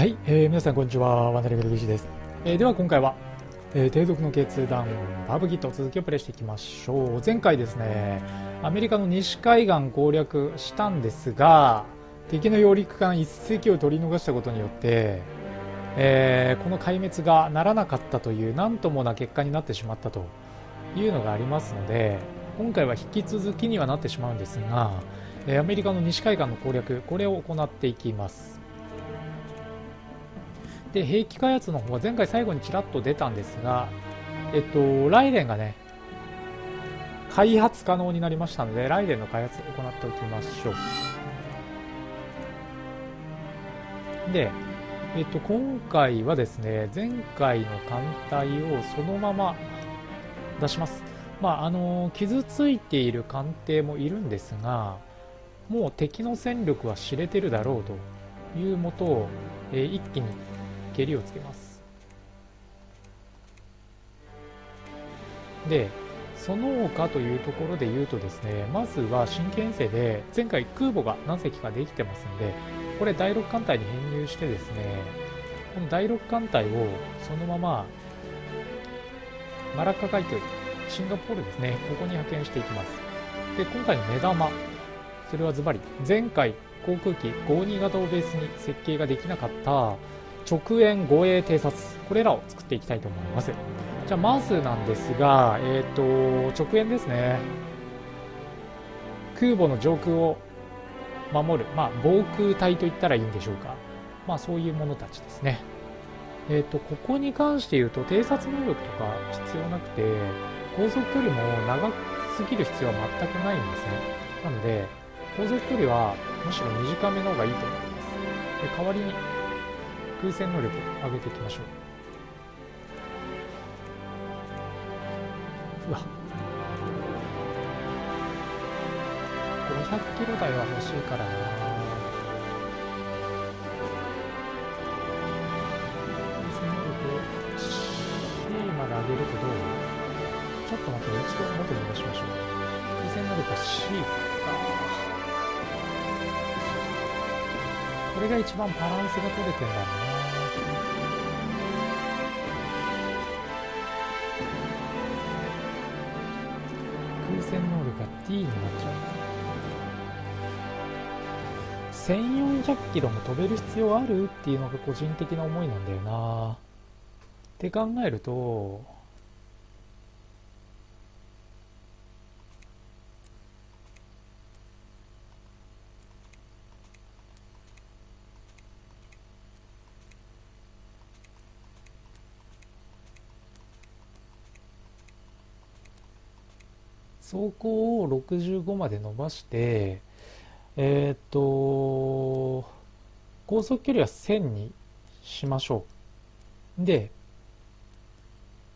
はい、えー、皆さんこんにちは、ワンダリングルギシです。えー、では今回は、えー、低俗の決断、バブギット続きをプレイしていきましょう。前回ですね、アメリカの西海岸攻略したんですが、敵の揚陸艦1隻を取り逃したことによって、えー、この壊滅がならなかったという、なんともな結果になってしまったというのがありますので、今回は引き続きにはなってしまうんですが、えアメリカの西海岸の攻略、これを行っていきます。で兵器開発の方は前回最後にちらっと出たんですが、えっと、ライデンがね、開発可能になりましたので、ライデンの開発を行っておきましょう。で、えっと、今回はですね、前回の艦隊をそのまま出します。まあ、あの、傷ついている艦艇もいるんですが、もう敵の戦力は知れてるだろうというもとを、えー、一気に蹴りをつけます。でその他というところで言うとですねまずは新編成で前回空母が何隻かできてますんでこれ第6艦隊に編入してですねこの第6艦隊をそのままマラッカ海峡シンガポールですねここに派遣していきます。で今回の目玉それはズバリ前回航空機52型をベースに設計ができなかった直縁護衛偵察。これらを作っていきたいと思います。じゃあまずなんですがえっ、ー、と直縁ですね。空母の上空を守るまあ防空隊といったらいいんでしょうか。まあそういうものたちですね。えっ、ー、とここに関して言うと偵察能力とか必要なくて航続距離も長すぎる必要は全くないんですね。なので航続距離はむしろ短めの方がいいと思います。で代わりに空戦能力上げていきましょう。うわ。500キロ台は欲しいからな。空戦能力を C まで上げるとどう？ちょっと待って一度元に戻しましょう。空戦能力は C か。これが一番バランスが取れてんだろうな。100キロも飛べる必要あるっていうのが個人的な思いなんだよな。って考えると走行を65まで伸ばして、えー、っと、高速距離は1000にしましょう。で、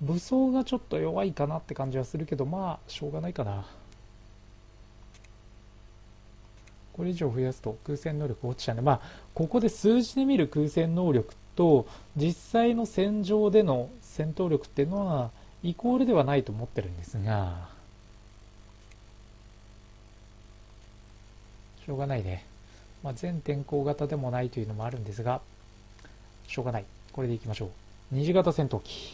武装がちょっと弱いかなって感じはするけど、まあ、しょうがないかな。これ以上増やすと空戦能力落ちちゃうんで、まあ、ここで数字で見る空戦能力と、実際の戦場での戦闘力っていうのは、イコールではないと思ってるんですが、しょうがないね。まあ、全天候型でもないというのもあるんですが、しょうがない。これでいきましょう。二次型戦闘機。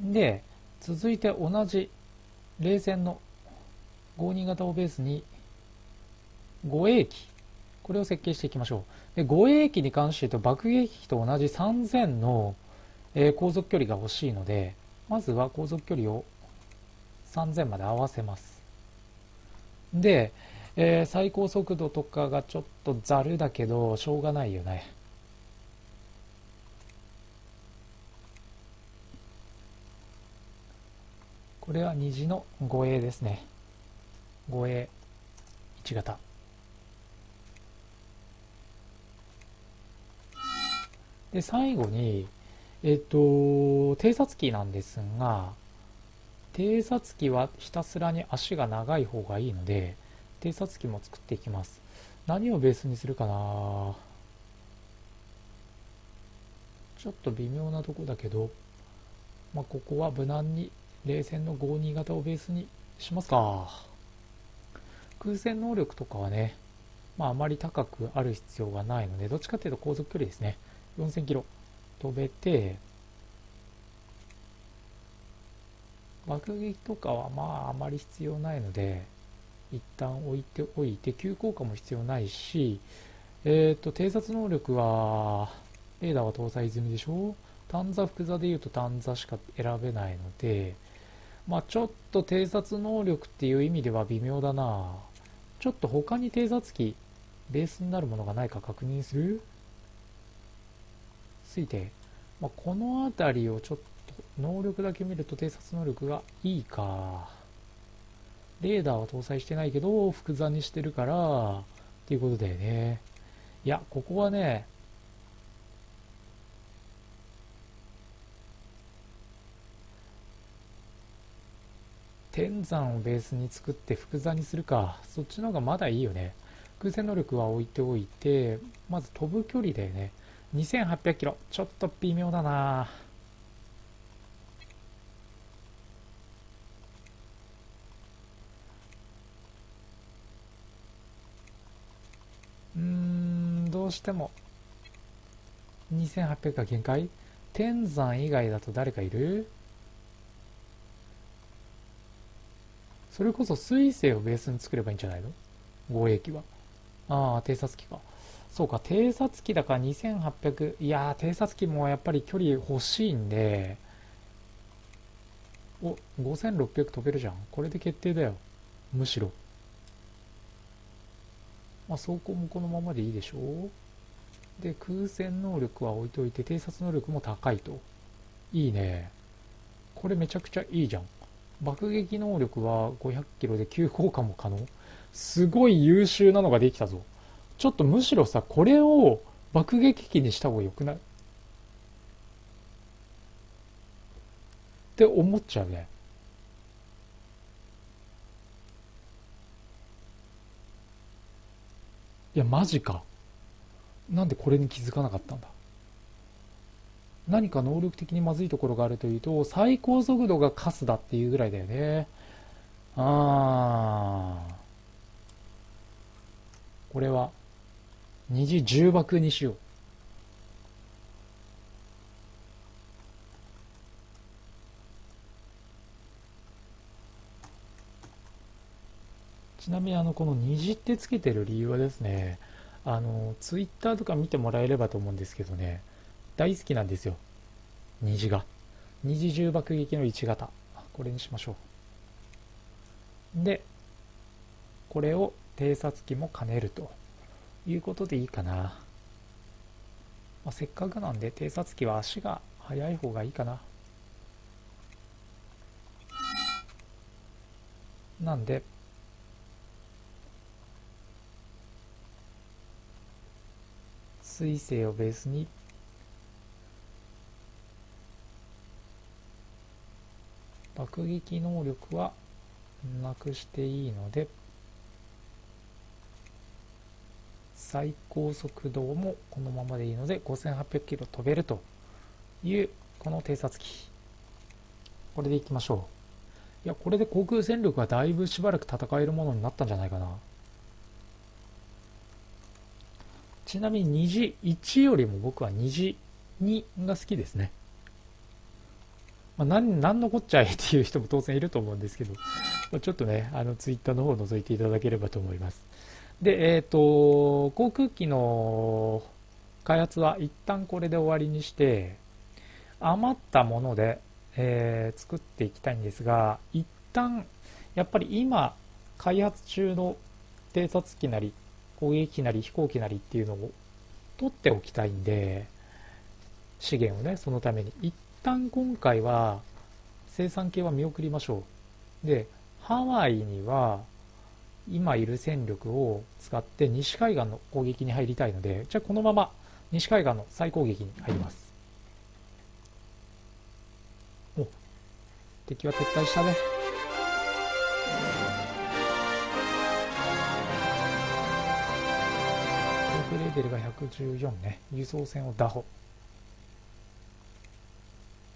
で、続いて同じ冷戦の52型をベースに護衛機。これを設計していきましょう。で護衛機に関して言うと爆撃機と同じ3000の、えー、航続距離が欲しいのでまずは航続距離を3000まで合わせます。で、えー、最高速度とかがちょっとざるだけどしょうがないよね。これは虹の護衛ですね。護衛1型。で最後にえっと偵察機なんですが偵察機はひたすらに足が長い方がいいので偵察機も作っていきます。何をベースにするかな？ちょっと微妙なとこだけど、まあ、ここは無難に冷戦の52型をベースにしますか。空戦能力とかはね、まあ、あまり高くある必要がないのでどっちかっていうと航続距離ですね。4000キロ。飛べて爆撃とかはまああまり必要ないので一旦置いておいて急降下も必要ないしえっ、ー、と偵察能力はレーダーは搭載済みでしょ？単座複座で言うと単座しか選べないので、まあちょっと偵察能力っていう意味では微妙だなちょっと他に偵察機、ベースになるものがないか確認する？ついて、まあ、この辺りをちょっと能力だけ見ると偵察能力がいいか。レーダーは搭載してないけど、複座にしてるから、っていうことだよね。いや、ここはね、天山をベースに作って複座にするか。そっちの方がまだいいよね。空戦能力は置いておいて、まず飛ぶ距離だよね。2800キロ。ちょっと微妙だなうん、どうしても。2800が限界？天山以外だと誰かいる？それこそ水星をベースに作ればいいんじゃないの？護衛機は。ああ、偵察機か。そうか、偵察機だから2800。いやー、偵察機もやっぱり距離欲しいんで、お、5600飛べるじゃん。これで決定だよ。むしろ。まあ、走行もこのままでいいでしょう。で、空戦能力は置いといて、偵察能力も高いと。いいね。これめちゃくちゃいいじゃん。爆撃能力は500キロで急降下も可能すごい優秀なのができたぞ。ちょっとむしろさ、これを爆撃機にした方がよくない？って思っちゃうね。いや、マジか。なんでこれに気づかなかったんだ？何か能力的にまずいところがあるというと、最高速度がカスだっていうぐらいだよね。あー。これは、二次重爆にしよう。ちなみにあの、この虹ってつけてる理由はですね、あの、ツイッターとか見てもらえればと思うんですけどね、大好きなんですよ。虹が。虹重爆撃の1型。これにしましょう。で、これを偵察機も兼ねるということでいいかな。まあ、せっかくなんで偵察機は足が速い方がいいかな。なんで、水星をベースに爆撃能力はなくしていいので最高速度もこのままでいいので5800キロ飛べるというこの偵察機。これでいきましょう。いやこれで航空戦力がだいぶしばらく戦えるものになったんじゃないかな。ちなみに虹1よりも僕は虹2が好きですね。まあ、何、何のこっちゃいっていう人も当然いると思うんですけど、まあ、ちょっとね、あの、ツイッターの方を覗いていただければと思います。で、えっ、ー、と、航空機の開発は一旦これで終わりにして、余ったもので、えー、作っていきたいんですが、一旦、やっぱり今、開発中の偵察機なり、攻撃機なり、飛行機なりっていうのを取っておきたいんで、資源をね、そのために。一旦今回は生産系は見送りましょう。でハワイには今いる戦力を使って西海岸の攻撃に入りたいのでじゃあこのまま西海岸の再攻撃に入ります。お敵は撤退したね。レベルが114ね。輸送船を打破。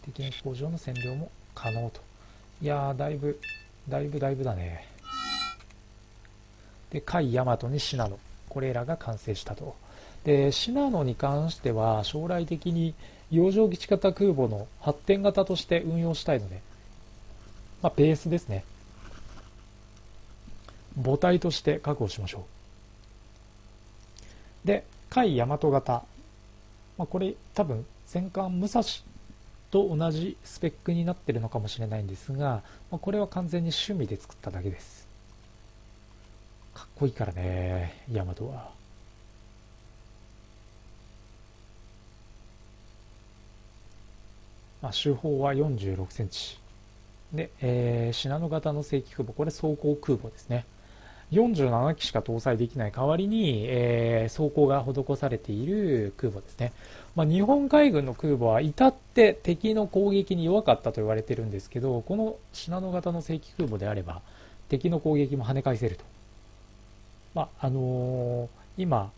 敵の飛行場の占領も可能と。いやー、だいぶ、だいぶだいぶだね。で、甲斐大和に信濃。これらが完成したと。で、信濃に関しては、将来的に洋上基地型空母の発展型として運用したいので、まあ、ベースですね。母体として確保しましょう。で、甲斐大和型。まあ、これ多分戦艦武蔵と同じスペックになっているのかもしれないんですが、まあ、これは完全に趣味で作っただけです。かっこいいからね、大和は。まあ、手法は46センチ。で、えー、信濃型の正規空母、これ装甲空母ですね。47機しか搭載できない代わりに、えー、装甲が施されている空母ですね。まあ、日本海軍の空母は至って敵の攻撃に弱かったと言われてるんですけど、この信濃型の正規空母であれば、敵の攻撃も跳ね返せると。まあ、あのー、今、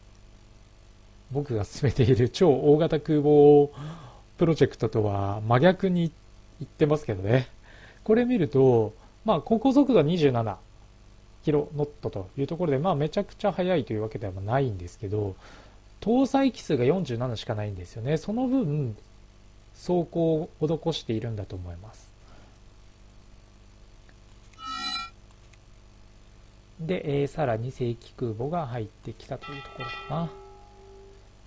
僕が進めている 超大型空母プロジェクトとは真逆に言ってますけどね。これ見ると、まあ、航行速度は27キロノットというところで、まあ、めちゃくちゃ速いというわけではないんですけど、搭載機数が47しかないんですよね。その分、走行を施しているんだと思います。で、えー、さらに正規空母が入ってきたというところか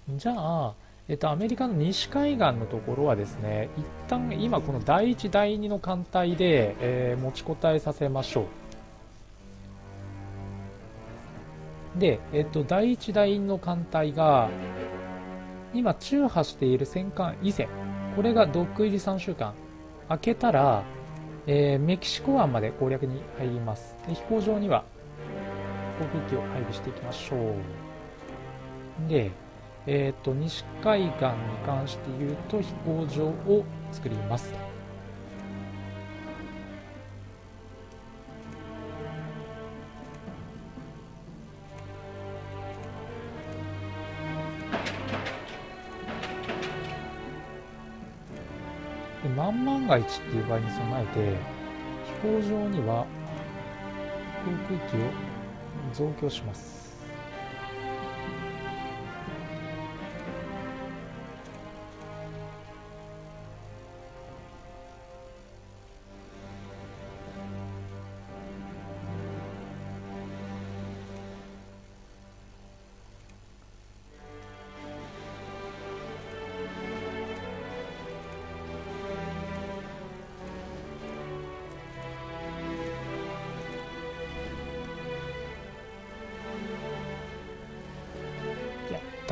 な。じゃあ、えっと、アメリカの西海岸のところはですね、一旦今この第1、第2の艦隊で、えー、持ちこたえさせましょう。で、えっと、第1、第2の艦隊が、今中破している戦艦伊勢、これがドック入り3週間、明けたら、えー、メキシコ湾まで攻略に入ります。で飛行場には航空機を配備していきましょう。で、えっ、と、西海岸に関して言うと飛行場を作ります。万万が一っていう場合に備えて飛行場には航空機を増強します。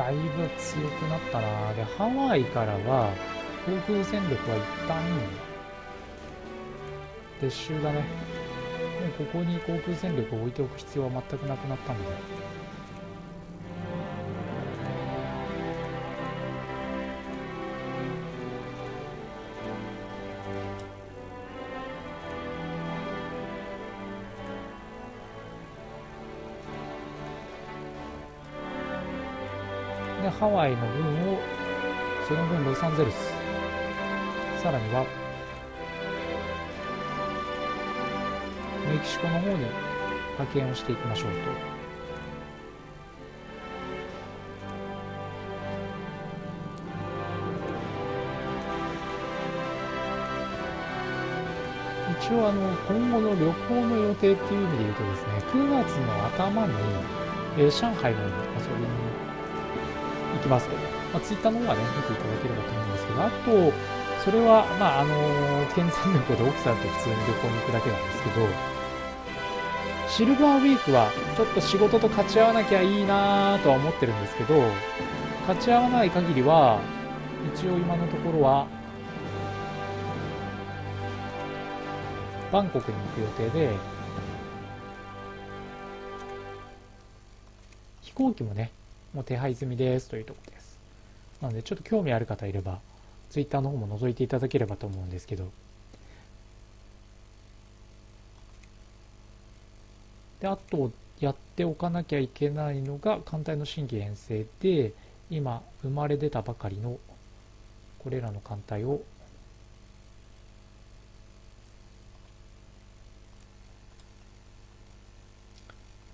だいぶ強くなったな。でハワイからは航空戦力は一旦撤収だね。もうここに航空戦力を置いておく必要は全くなくなったんで。ハワイの分をその分ロサンゼルス。さらにはメキシコの方に派遣をしていきましょうと。一応あの今後の旅行の予定っていう意味で言うとですね9月の頭に、え、上海の方に遊びにいきますと。まあ、ツイッターの方はね、見ていただければと思うんですけど、あと、それは、まあ、あのー、健全旅行で奥さんと普通に旅行に行くだけなんですけど、シルバーウィークはちょっと仕事と勝ち合わなきゃいいなとは思ってるんですけど、勝ち合わない限りは、一応今のところは、バンコクに行く予定で、飛行機もね、もう手配済みですというところです。なので、ちょっと興味ある方いれば、Twitter の方も覗いていただければと思うんですけど、で、あと、やっておかなきゃいけないのが艦隊の新規編成で今生まれ出たばかりのこれらの艦隊を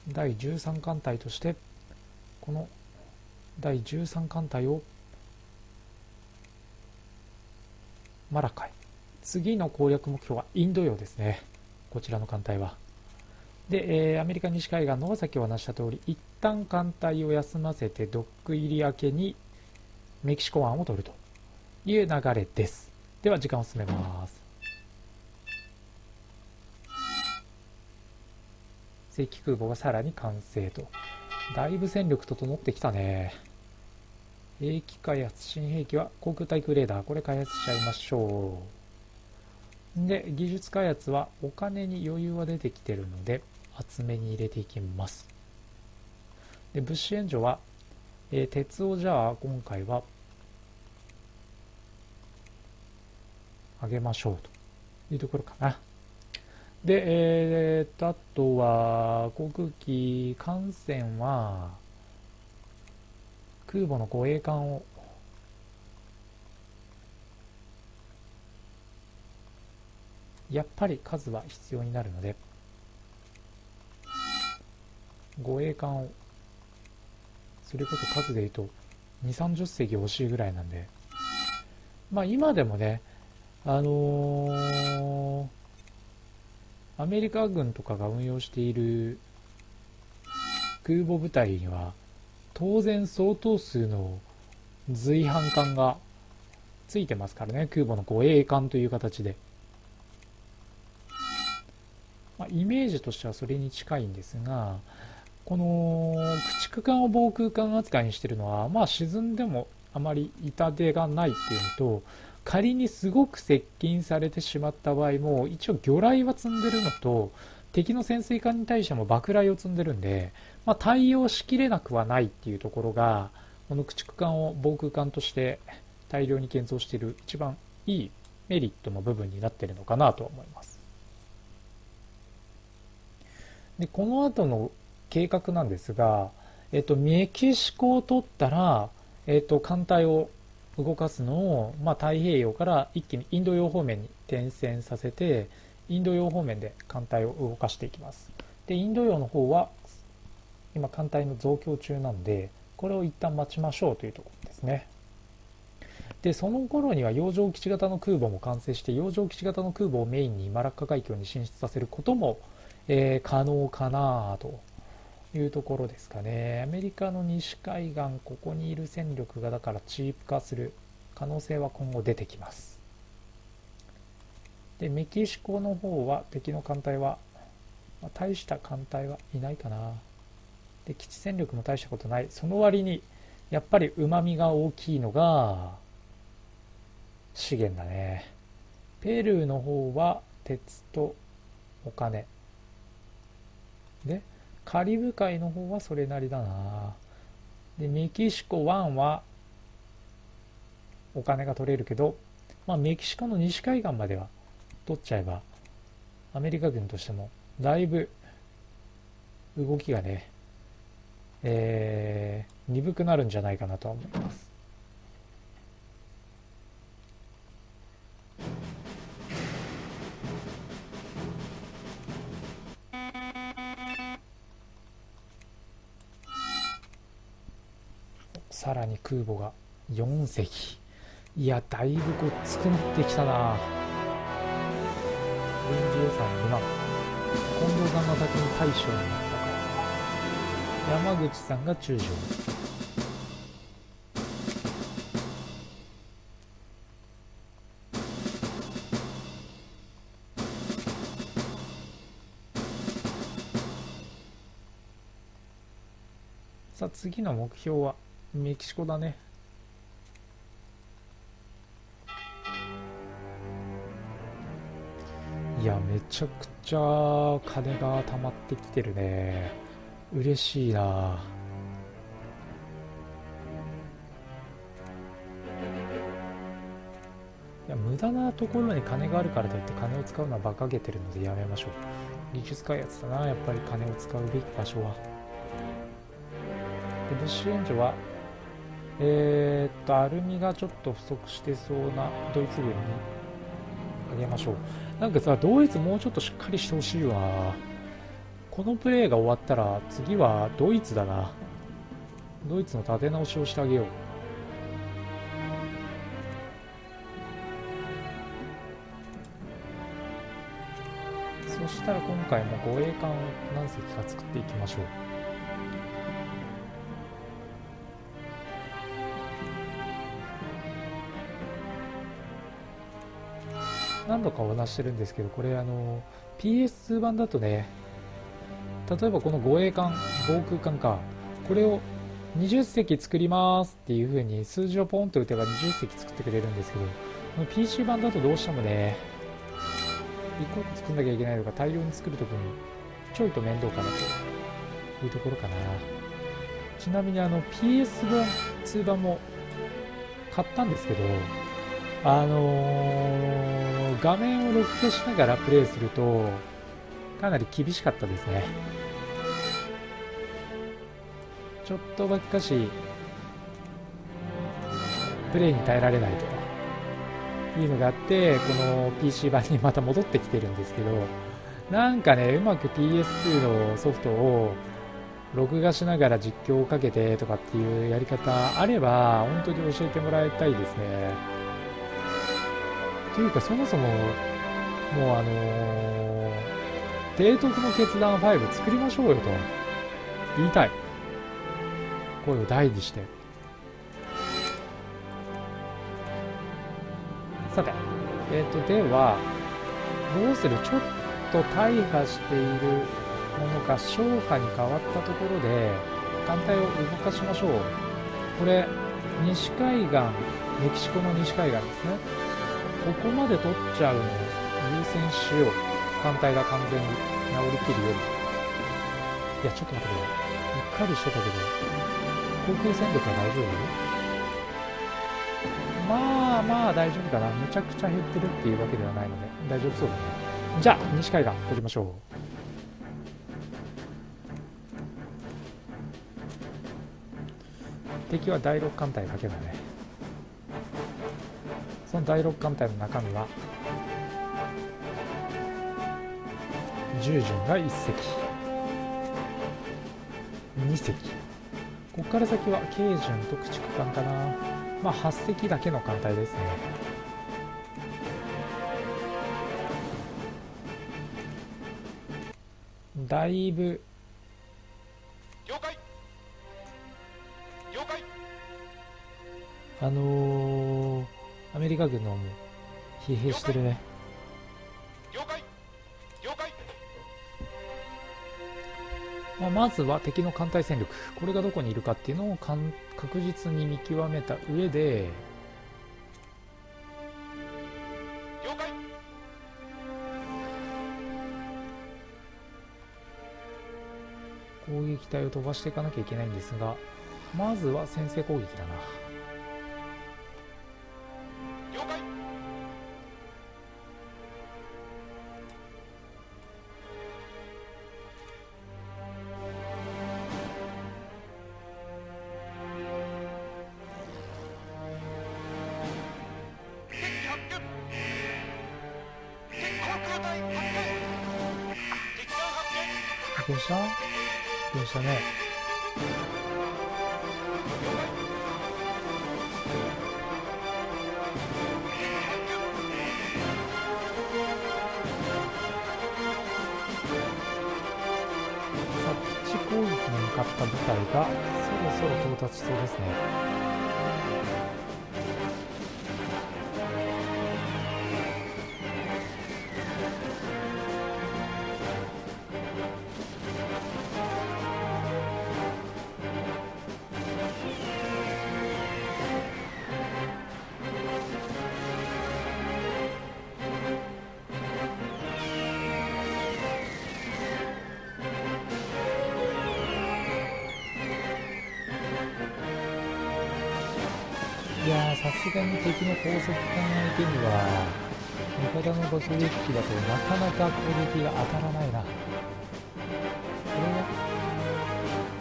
第13艦隊としてこの第13艦隊をマラカイ。次の攻略目標はインド洋ですね。こちらの艦隊は。で、えー、アメリカ西海岸のさっきお話した通り一旦艦隊を休ませてドック入り明けにメキシコ湾を取るという流れです。では時間を進めます。正規空母がさらに完成と。だいぶ戦力整ってきたね。兵器開発新兵器は航空対空レーダー。これ開発しちゃいましょう。で技術開発はお金に余裕は出てきてるので厚めに入れていきます。で物資援助は、えー、鉄をじゃあ今回は上げましょうというところかな。で、えー、とあとは航空機艦船は空母の護衛艦をやっぱり数は必要になるので護衛艦をそれこそ数で言うと2 3 0隻欲しいぐらいなんでまあ今でもねあのー、アメリカ軍とかが運用している空母部隊には当然相当数の随伴艦がついてますからね。空母の護衛艦という形で、まあ、イメージとしてはそれに近いんですがこの駆逐艦を防空艦扱いにしてるのはまあ沈んでもあまり痛手がないっていうのと仮にすごく接近されてしまった場合も一応魚雷は積んでるのと敵の潜水艦に対しても爆雷を積んでるんで、まあ、対応しきれなくはないっていうところがこの駆逐艦を防空艦として大量に建造している一番いいメリットの部分になってるのかなと思います。でこの後の計画なんですが、えっと、メキシコを取ったら、えっと、艦隊を動かすのを、まあ、太平洋から一気にインド洋方面に転戦させてインド洋方面で艦隊を動かしていきます。でインド洋の方は今艦隊の増強中なんでこれを一旦待ちましょうというところですね。でその頃には洋上基地型の空母も完成して洋上基地型の空母をメインにマラッカ海峡に進出させることも、えー、可能かなというところですかね。アメリカの西海岸、ここにいる戦力がだからチープ化する可能性は今後出てきます。で、メキシコの方は敵の艦隊は、まあ、大した艦隊はいないかな。で、基地戦力も大したことない。その割に、やっぱり旨味が大きいのが、資源だね。ペルーの方は鉄とお金。で、カリブ海の方はそれなりだなでメキシコ湾はお金が取れるけど、まあ、メキシコの西海岸までは取っちゃえばアメリカ軍としてもだいぶ動きがね、えー、鈍くなるんじゃないかなとは思います。15が4隻いやだいぶこっつくなってきたな。軍事予算2万。近藤さんが先に大将になったか山口さんが中将。さあ次の目標は？メキシコだね。いやめちゃくちゃ金が溜まってきてるね。嬉しいな。いや無駄なところに金があるからといって金を使うのは馬鹿げてるのでやめましょう。技術開発だなやっぱり金を使うべき場所は。で物資援助はえー、っとアルミがちょっと不足してそうなドイツ軍にあげましょう。なんかさドイツもうちょっとしっかりしてほしいわ。このプレーが終わったら次はドイツだな。ドイツの立て直しをしてあげよう。そしたら今回も護衛艦を何隻か作っていきましょう。何度かお話してるんですけどこれあの PS2 版だとね例えばこの護衛艦防空艦かこれを20隻作りますっていう風に数字をポンと打てば20隻作ってくれるんですけどこの PC 版だとどうしてもね1個作んなきゃいけないのが大量に作るときにちょいと面倒かなというところかな。ちなみにあの PS 版2版も買ったんですけどあのー、画面を録画しながらプレイするとかなり厳しかったですね。ちょっとばっかしプレイに耐えられないとかいうのがあってこの PC 版にまた戻ってきてるんですけどなんかねうまく PS2 のソフトを録画しながら実況をかけてとかっていうやり方あれば本当に教えてもらいたいですね。というかそもそももうあのー、提督の決断5作りましょうよと言いたい。声を大にして。さてえっ、ー、とではどうする？ちょっと大破しているものが小破に変わったところで艦隊を動かしましょう。これ西海岸メキシコの西海岸ですね。ここまで取っちゃうのを優先しよう艦隊が完全に治りきるよりいやちょっと待ってくれうっかりしてたけど航空戦力は大丈夫？まあまあ大丈夫かな。むちゃくちゃ減ってるっていうわけではないので、大丈夫そうだね。じゃあ、西海岸取りましょう。敵は第6艦隊だけだね。その第6艦隊の中身は、10順が1隻、2隻、ここから先は慶順と駆逐艦かな。まあ8隻だけの艦隊ですね。だいぶ了解。了解。あのー、アメリカ軍のも疲弊してるね。まあ、まずは敵の艦隊戦力。これがどこにいるかっていうのを確実に見極めた上で攻撃隊を飛ばしていかなきゃいけないんですがまずは先制攻撃だないやさすがに敵の高速艦相手には味方の爆撃機だとなかなか攻撃が当たらないな。これは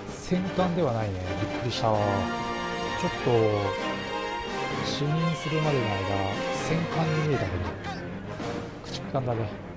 戦艦ではないね。びっくりしたちょっと視認するまでの間戦艦に見えたけど。駆逐艦だね。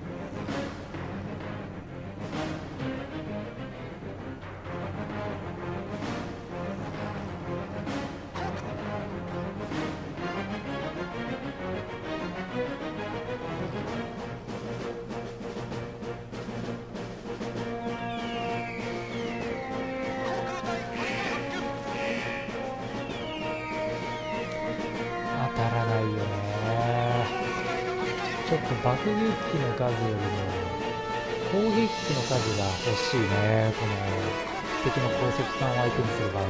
機の数よりも攻撃機の数が欲しいね。この敵の高速艦を相手にする場合は。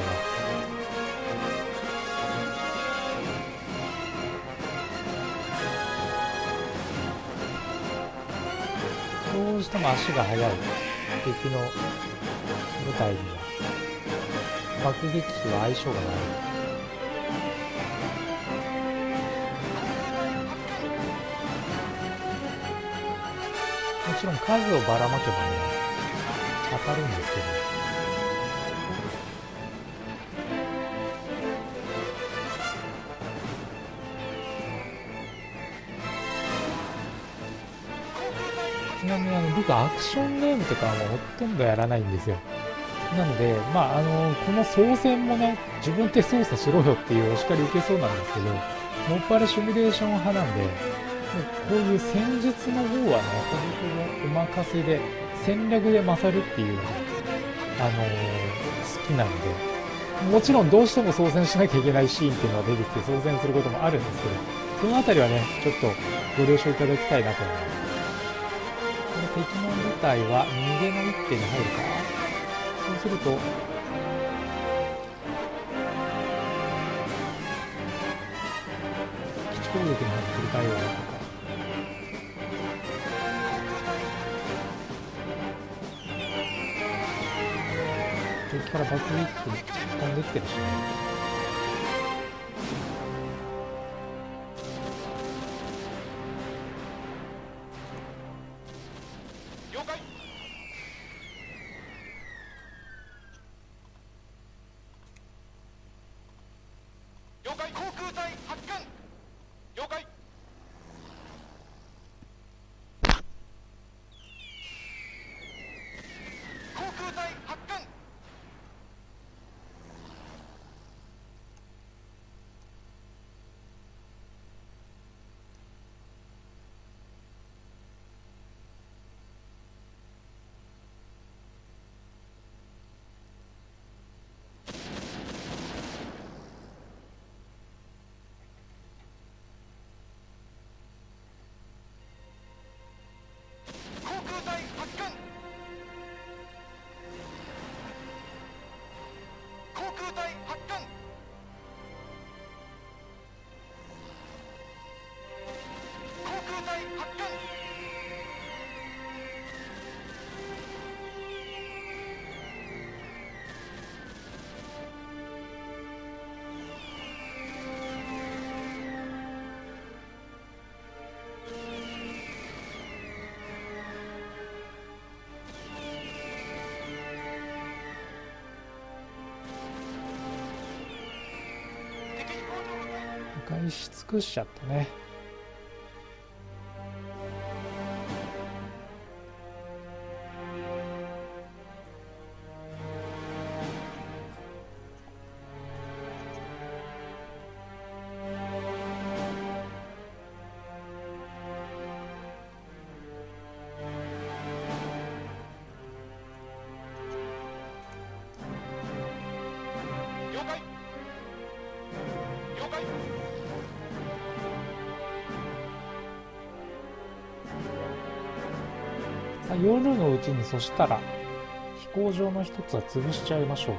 どうしても足が速い敵の部隊には。爆撃機は相性が悪い。ちろん数をばらまけばね当たるんですけどちなみにあの僕アクションゲームとかはもうほとんどやらないんですよ。なので、まあ、あのこの操船もね自分で操作しろよっていうお叱り受けそうなんですけどもっぱらシミュレーション派なんでこういう戦術の方はね、ほぼほぼお任せで、戦略で勝るっていう、あのー、好きなので、もちろんどうしても操船しなきゃいけないシーンっていうのが出てきて操船することもあるんですけど、そのあたりはね、ちょっとご了承いただきたいなと思います。これ敵の部隊は逃げの一手に入るかそうすると、基地攻撃の方に切り替えようから爆撃機飛んできてるしね。破し尽くしちゃってね。夜のうちにそしたら飛行場の一つは潰しちゃいましょう。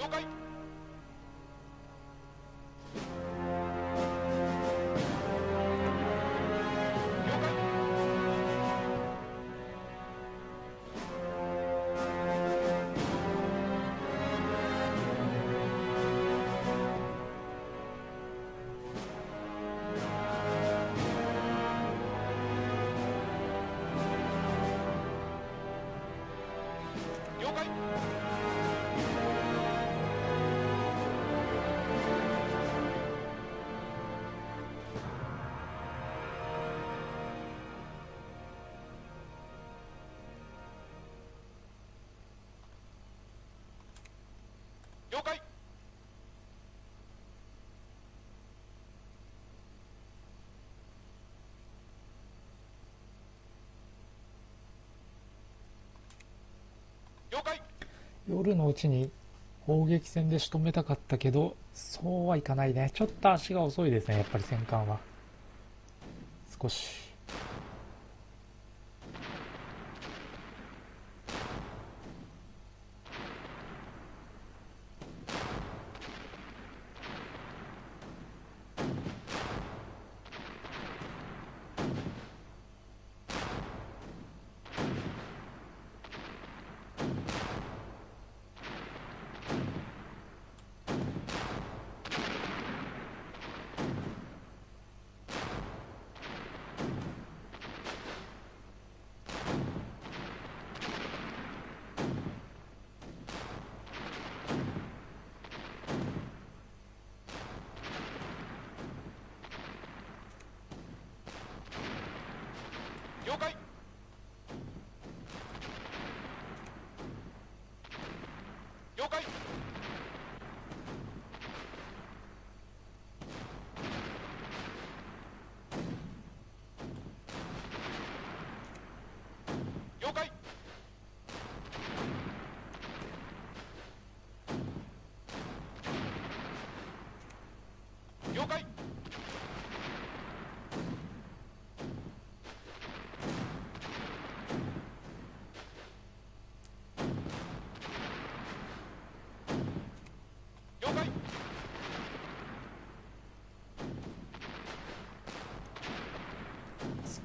了解了解了解夜のうちに砲撃戦で仕留めたかったけど、そうはいかないね。ちょっと足が遅いですね、やっぱり戦艦は。少し。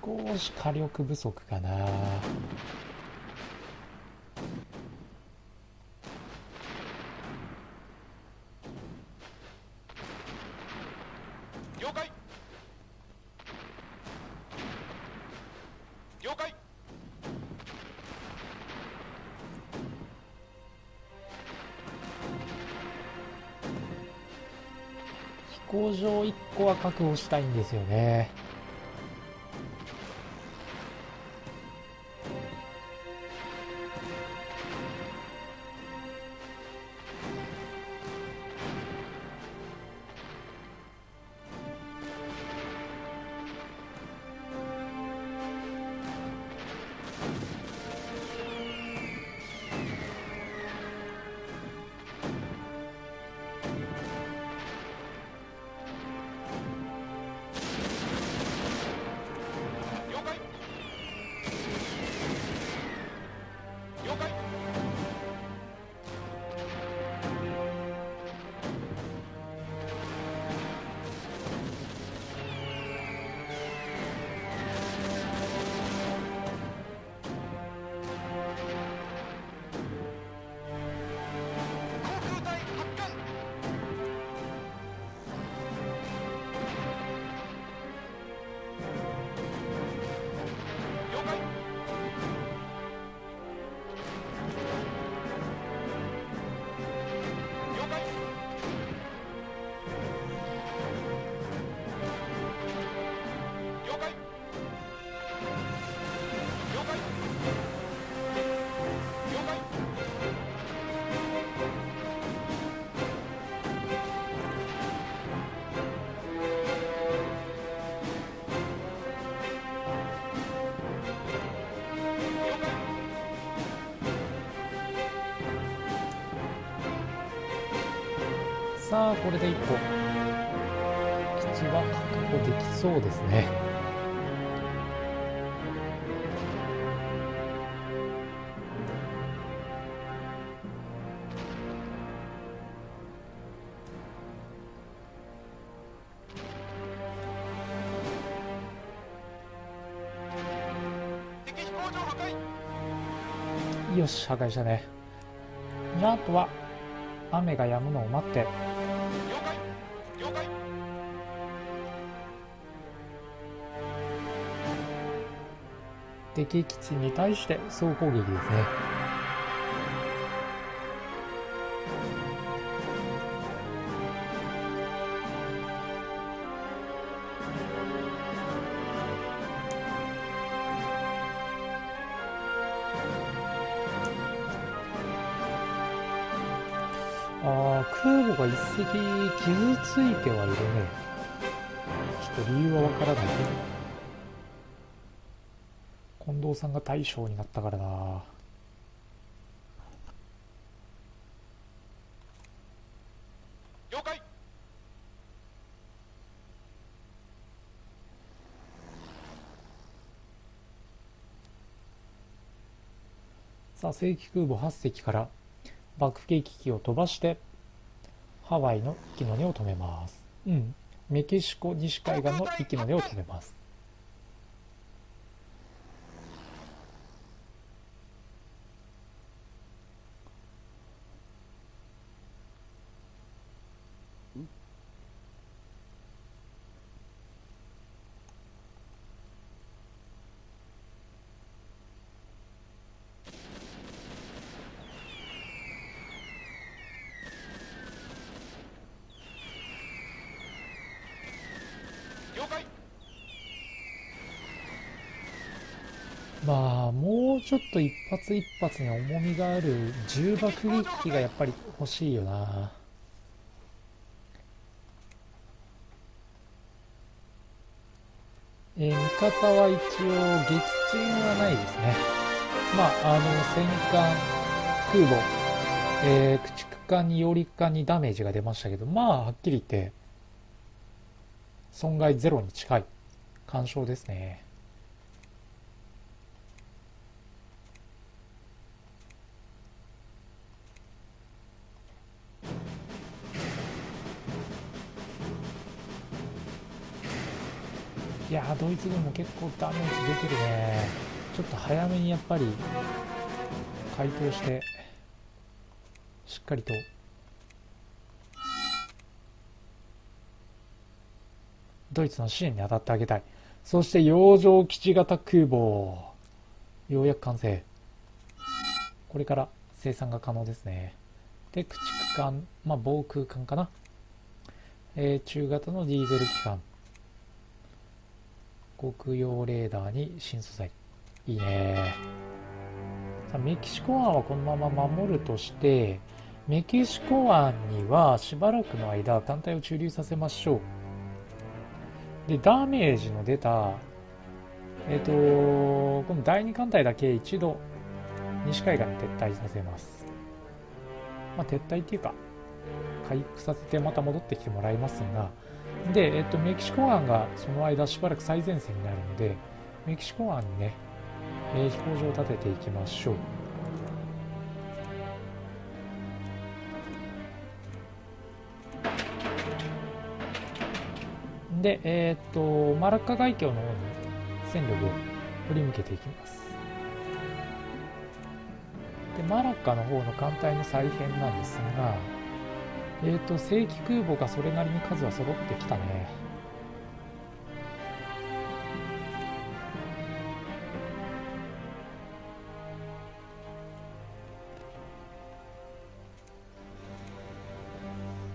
少し火力不足かな。飛行場1個は確保したいんですよね。さあ、これで1個。基地は確保できそうですね。よし、破壊したね。じゃあ、あとは、雨が止むのを待って、敵基地に対して総攻撃ですね。ああ、空母が一隻傷ついてはいるね。ちょっと理由はわからないけど。近藤さんが大将になったからな了解。さあ正規空母8隻から爆撃機を飛ばしてハワイの息の根を止めます。うん。メキシコ西海岸の息の根を止めますまあもうちょっと一発一発に重みがある重爆撃機がやっぱり欲しいよな。えー味方は一応撃沈はないですね。まああの戦艦空母、えー駆逐艦に揚陸艦にダメージが出ましたけどまあはっきり言って損害ゼロに近い干渉ですね。ドイツ軍も結構ダメージ出てるね。ちょっと早めにやっぱり回答してしっかりと。ドイツの支援に当たってあげたい。そして洋上基地型空母。ようやく完成。これから生産が可能ですね。で駆逐艦まあ防空艦かな。えー中型のディーゼル機関。国用レーダーに新素材。いいね。さメキシコ湾はこのまま守るとしてメキシコ湾にはしばらくの間艦隊を駐留させましょう。でダメージの出たえっ、とこの第2艦隊だけ一度西海岸に撤退させます。まあ撤退っていうか回復させてまた戻ってきてもらいますがで、えっと、メキシコ湾がその間しばらく最前線になるのでメキシコ湾にね、えー飛行場を立てていきましょう。で、えっとマラッカ海峡の方に戦力を振り向けていきます。でマラッカの方の艦隊の再編なんですがえーと、正規空母がそれなりに数は揃ってきたね。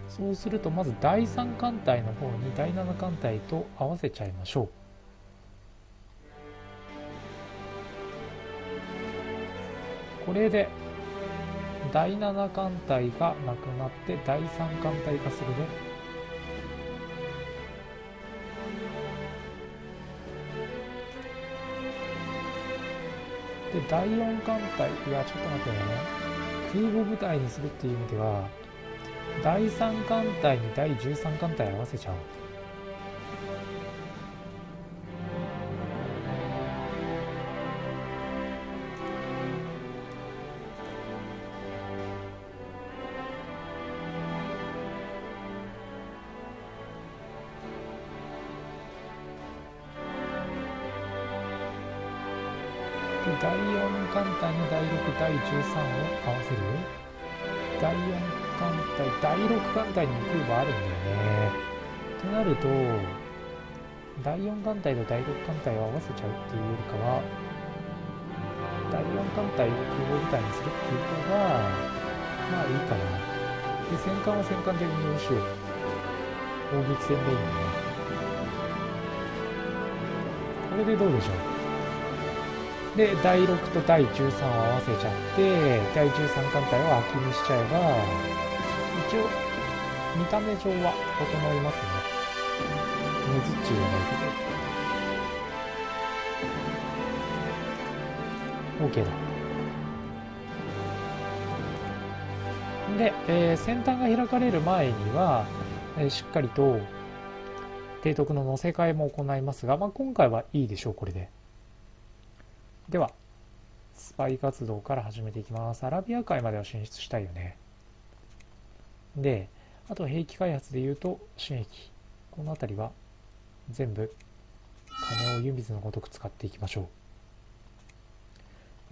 そうすると、まず第3艦隊の方に第7艦隊と合わせちゃいましょう。これで第7艦隊がなくなって第3艦隊化するね。で第4艦隊いやちょっと待ってね。空母部隊にするっていう意味では第3艦隊に第13艦隊合わせちゃう。13を合わせる？第4艦隊第6艦隊にも空母あるんだよね。となると第4艦隊と第6艦隊を合わせちゃうっていうよりかは第4艦隊を空母部隊にするっていう方がまあいいかな。で戦艦は戦艦で運用しよう。砲撃戦メインでね。これでどうでしょう？で第6と第13を合わせちゃって第13艦隊を空きにしちゃえば一応見た目上は整いますね。ねずっちじゃないけど OK だ。で、えー先端が開かれる前には、えーしっかりと提督の乗せ替えも行いますが、まあ、今回はいいでしょうこれで。ではスパイ活動から始めていきます。アラビア海までは進出したいよね。であと兵器開発でいうと新兵器この辺りは全部金を湯水のごとく使っていきましょ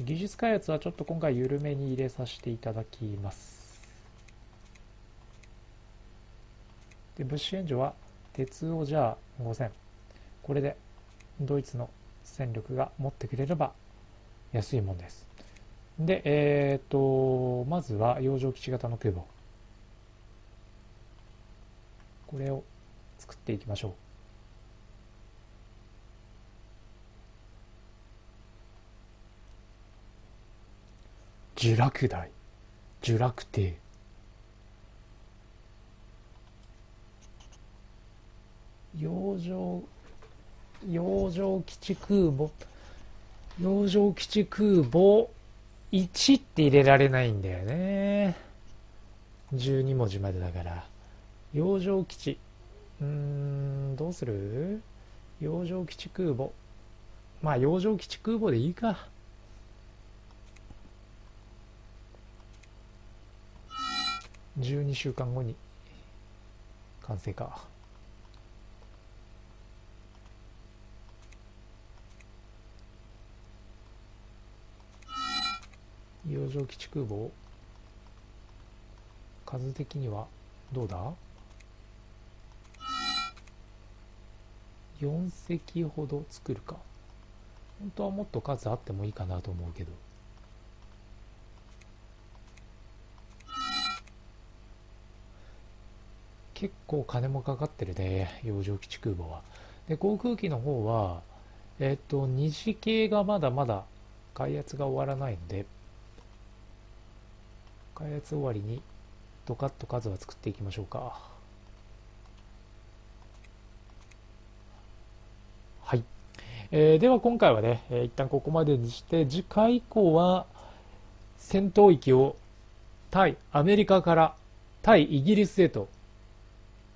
う。技術開発はちょっと今回緩めに入れさせていただきます。で物資援助は鉄をじゃあ5000これでドイツの戦力が持ってくれれば安いもんです。でえっ、とまずは洋上基地型の空母これを作っていきましょう。呪落台呪落艇洋上洋上基地空母洋上基地空母1って入れられないんだよね。12文字までだから。洋上基地。うーんどうする？洋上基地空母。まあ洋上基地空母でいいか。12週間後に。完成か。洋上基地空母数的にはどうだ？4隻ほど作るか。本当はもっと数あってもいいかなと思うけど。結構金もかかってるね、洋上基地空母は。で、航空機の方は、えっ、と、二次系がまだまだ開発が終わらないので、開発終わりにドカッと数は作っていきましょうか。はい。えー、では今回はね、えー、一旦ここまでにして、次回以降は戦闘域を対アメリカから対イギリスへと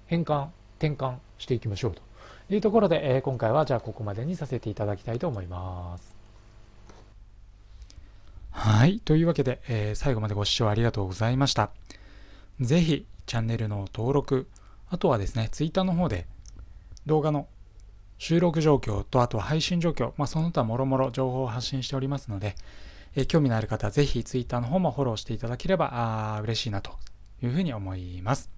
変換、転換していきましょうというところで、えー、今回はじゃあここまでにさせていただきたいと思います。はい。というわけで、えー、最後までご視聴ありがとうございました。ぜひ、チャンネルの登録、あとはですね、Twitter の方で動画の収録状況と、あとは配信状況、まあ、その他もろもろ情報を発信しておりますので、えー、興味のある方はぜひ Twitter の方もフォローしていただければあ嬉しいなというふうに思います。